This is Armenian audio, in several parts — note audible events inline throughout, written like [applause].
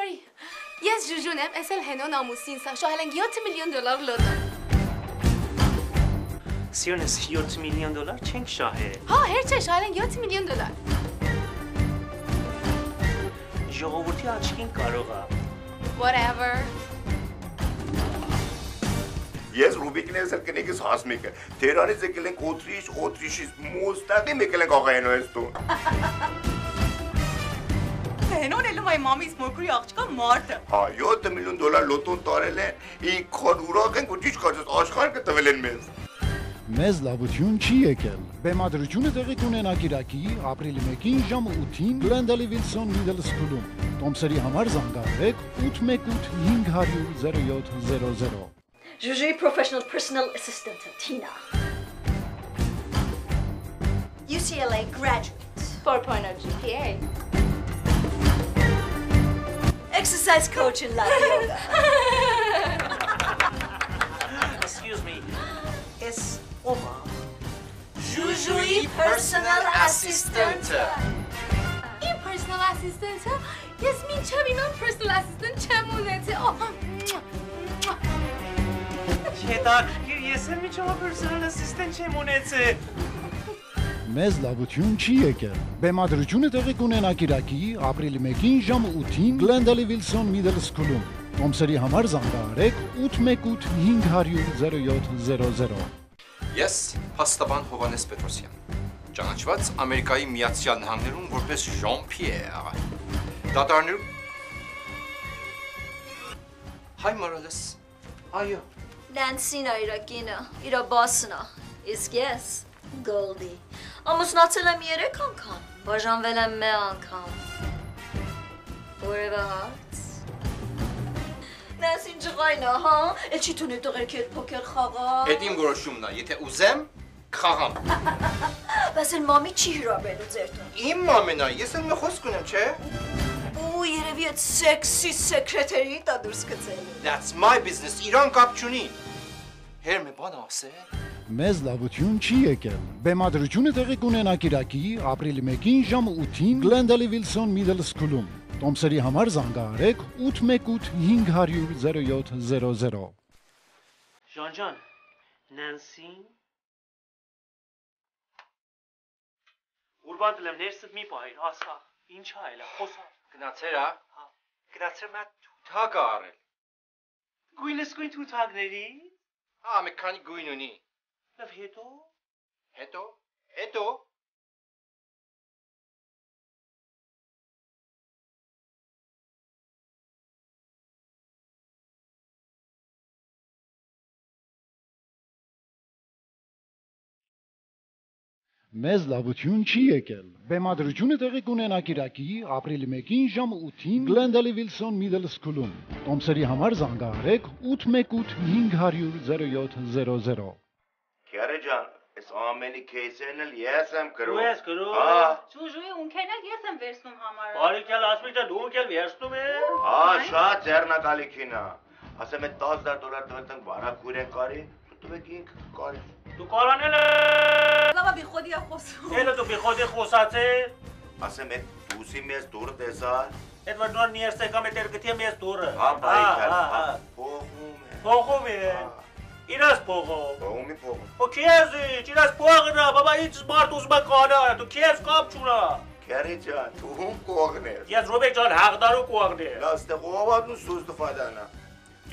արի։ Ես Ժուժուն եմ, ես էլ հենոն ամուսին սա շահել ենք 7 միլիոն դոլար լոտո։ Սիրունս 7 միլիոն դոլար չենք շահել։ Հա, հեր չէ, շահել ենք 7 միլիոն դոլար։ Ժողովրդի աչքին կարող է։ Whatever։ Ես Ռուբիկն ես էլ կնիկս հասմիկը։ Թերանից եկել ենք օտրիշ, օտրիշից մուստակի եկել ենք աղայինո ես տուն։ Հենոն էլ մայ մամիս մոկրի աղջկա մարդը։ Հա 7 միլիոն դոլար լոտոն տարել են, ինքան ուրախ ենք ու ճիշտ կարծես աշխարհը կտվել են մեզ։ Մեզ լավություն չի եկել։ Բեմադրությունը տեղի կունենա Կիրակի ապրիլի 1-ին ժամը 8-ին Glendale Wilson Middle School-ում։ Տոմսերի համար զանգահարեք 818 500 0700։ Jujuy professional personal assistant Tina. UCLA graduate. 4.0 GPA. Exercise coach in Latin yoga. Excuse me. Is Oma. Jujuy personal assistant. Իմ personal assistant-ը, ես մինչև իմ personal assistant չեմ ունեցել։ Հետաքրքիր, ես էլ միջով personal assistant չեմ ունեցել։ Մեզ լավություն չի եկել։ Բեմադրությունը տեղի կունենա Կիրակի ապրիլի 1-ին ժամը 8-ին Glendale Wilson Middle School-ում։ Տոմսերի համար զանգահարեք 818 500 0700։ Ես հաստաբան Հովանես Պետրոսյան, ճանաչված Ամերիկայի Միացյալ Նահանգներում որպես Ժան Պիեր։ Դատարներում Հայ Մորալես։ Այո, Նանսին այրակինը, իրա բասնա։ Իսկ ես Գոլդի։ Ամուսնացել եմ 3 անգամ, բաժանվել եմ մի անգամ։ Որևէ հարց։ Նանսին ջղայնա, հա? Էլ չի թունի տղերքի հետ փոքր խաղալ։ այդ իմ որոշումն է, եթե ուզեմ, կխաղամ։ [laughs] Բայց էլ մամի չի հրաբերու ձեր տուն։ Իմ մամենա, ես էլ մի խոսք ունեմ, չէ։ Ու երևի այդ սեքսի սեկրետերի տա դուրս գցել։ That's my business, իրան կապ չունի։ Հեր մի բան ասել։ Մեզ լավություն չի եկել։ Բեմադրությունը տեղի կունենա Կիրակի ապրիլի 1-ին ժամը 8-ին Glendale Wilson Middle School-ում։ Տոմսերի համար զանգահարեք 818 500 0700։ Ժանջան, Նանսին Ուրբան դլեմ ներսդ մի պահիր, ասա, ինչ ա էլա, խոսա։ Գնացեր, հա։ Հա։ Գնացեր մա թութակ արել։ Գույնս գույն թութակների։ Հա, մի քանի գույն ունի։ Լավ հետո։ Հետո, հետո Մեզ լավություն չի եկել։ Բեմադրությունը տեղի կունենա Կիրակի ապրիլի 1-ին ժամը 8-ին Glendale Wilson Middle School-ում։ Տոմսերի համար զանգահարեք 818 500 0700։ Քյարե ջան, այս ամենի քեյսերն էլ ես եմ գրում։ Դու ես գրում։ Հա։ Ջուժուի ունքեն էլ ես եմ վերցնում համարը։ Բարեկալ ասմիտ դու ունք էլ վերցնում ես։ Հա, շատ ձեռնակալի քինա։ Ասեմ այդ 10000 դոլար տվել տանք վարակույր են կարի, տվեք ինք կարի։ Դու կարանել ես։ Լավա բիխոդի է խոսում։ Էլա դու բիխոդի խոսած ես։ Ասեմ այդ դուսի մեզ դուր տեսա։ Այդ որ նոր նիերսե կամ այդ երկթի մեզ դուրը։ Հա, բարեկալ։ հա, հա, հա, հա, փողում է։ Փողում է։ Հա։ Իրաս փողում։ Փողումի փողում։ O քեզի, իրաս փողնա, բաբա ինչ մարդ ուզում է կանա, դու քեզ կապ չունա։ Քյարե ջան, դու ում կողն ես։ Ես Ռոբեկ ջան հաղդարու կողնի։ Լաստը ողավատն սուս դֆադանա։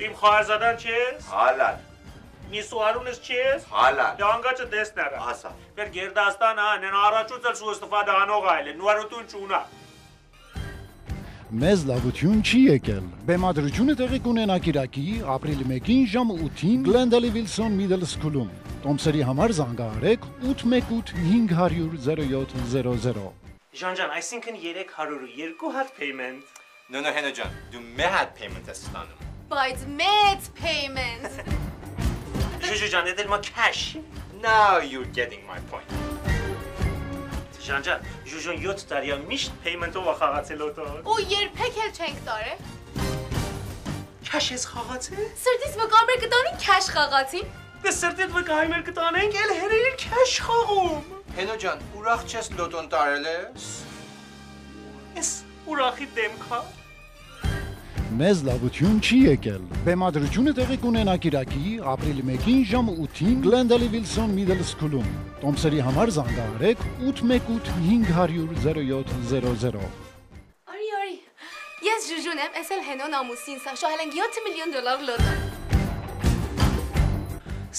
Իմ խարզադան չես, Հալալ, նիսուարունս չես, հալալ։ Դանգաճը դեսները։ Ասա։ Վեր Գերդաստան հան, են առաջուց էլ սուստֆա դանող այլ, նուարուտուն չունա։ Մեզ լավություն չի եկել։ Բեմադրությունը տեղի կունենա Կիրակի ապրիլի 1-ին ժամը 8-ին Glendale Wilson Middle School-ում։ Տոմսերի համար զանգահարեք 818 500 0700։ Ժանջան, այսինքն 302 հատ payment։ նո նո հենա ջան, դու մեհատ payment ես ստանում։ Բայց մեծ payment։ Ժուժու ջան, դա մա cash։ Now you're getting my point։ Ժանջան, Ժուժուն 7 տարի միշտ payment-ով է խաղացել օտո։ Ու երբեք էլ չենք տարել։ Cash ես խաղացել։ Սրտից վկամեր կտանի քաշ խաղացին։ Դե սրտիդ վկայմեր կտանենք, էլ հերերի cash խաղում։ Հենո ջան, ուրախ չես լոտոն տարել ես։ Ես ուրախի դեմքա։ Մեզ լավություն չի եկել։ Բեմադրությունը տեղի կունենա Կիրակի ապրիլի 1-ին ժամ 8-ին Glendale Wilson Middle School-ում։ Տոմսերի համար զանգահարեք 818 Արի, արի։ Ես Ժուժուն եմ, ես էլ հենոն ամուսին սա շահել ենք 7 միլիոն դոլար լոտո։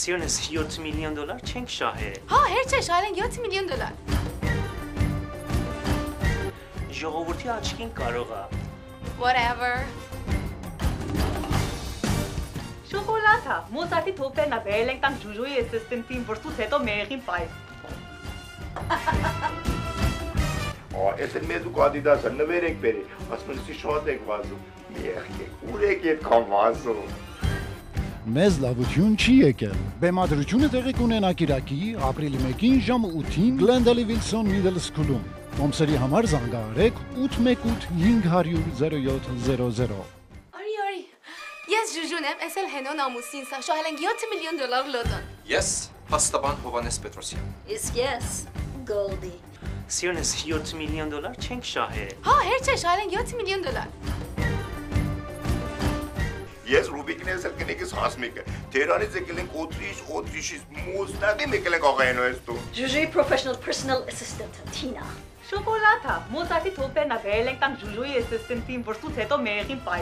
Սիրունս 7 միլիոն դոլար չենք շահել։ Հա, հեր չէ, շահել ենք 7 միլիոն դոլար։ Ժողովրդի աչքին կարող է։ Whatever։ Շոկոլադա, Մոզարտի թոփերն ա բերել ենք տանք Ժուժուի ասիստենտին, որտուց հետո մեղին պայ։ այս էլ մեզ ու կանդիդատը նվեր եք բերի, ասում են սի շատ եք վազում։ Մի եղեք, ուր եք այդքան վազում։ Մեզ լավություն չի եկել։ Բեմադրությունը տեղի կունենա Կիրակի ապրիլի 1-ին ժամ 8-ին Glendale Wilson Middle School-ում։ Տոմսերի համար զանգահարեք 818 Արի, արի։ Ես Ժուժուն եմ, ես էլ հենոն ամուսին սա շահել ենք 7 միլիոն դոլար լոտո։ Ես փաստաբան Հովանես Պետրոսյան։ Իսկ ես Գոլդի։ Սիրունս 7 միլիոն դոլար չենք շահել։ Հա, հեր չէ, շահել ենք 7 միլիոն դոլար։ Ես Ռուբիկն ես էլ կնիկս հասմիկը։ Թերանից եկել ենք օտրիշ, օտրիշից մոստակի եկել ենք աղային այստու։ Ժուժուի professional personal assistant Թինա։ Շոկոլադա, Մոզարտի թոփերն ա բերել ենք տանք Ժուժուի ասիստենտին, որտուց հետո մեղին պայ։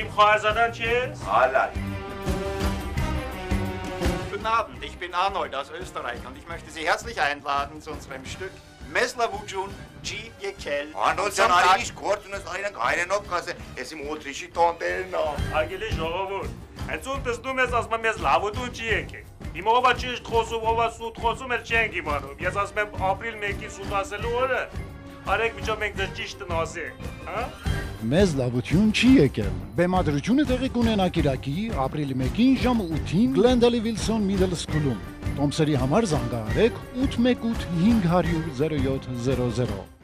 Իմ խոհազադան չես։ Հալա։ Guten Abend, ich bin Arnold aus Österreich und ich möchte Sie herzlich einladen zu unserem Stück Meslavujun G. Yekel. Անոցյան արինիշ գործունես այրանք հայրենով կասե, ես իմ օտրիշի տոնտերն ա։ Ագելի ժողովուրդ։ Հենց ում տեսնում ես ասում եմ ես լավոտուն չի եկեք։ Իմ ովա ճիշտ խոսում, ովա սուտ խոսում էլ չենք իմանում։ Ես ասում եմ ապրիլ 1-ի սուտ ասելու օրը։ Արեք միջով մենք դեռ ճիշտն ասենք, հա? Մեզ լավություն չի եկել։ Բեմադրությունը տեղի կունենա Կիրակի ապրիլի 1-ին ժամ 8-ին Glendale Wilson Middle School-ում։ Տոմսերի համար զանգահարեք 818 500 0700